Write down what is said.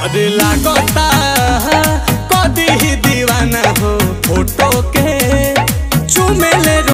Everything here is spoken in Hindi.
डर लागता कदी दीवाना हो फ़ोटो के। चुमेले